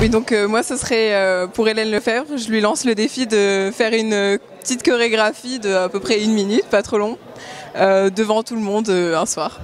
Oui, donc euh, moi, ce serait euh, pour Hélène Lefebvre. Je lui lance le défi de faire une euh, petite chorégraphie de à peu près une minute, pas trop long, euh, devant tout le monde euh, un soir.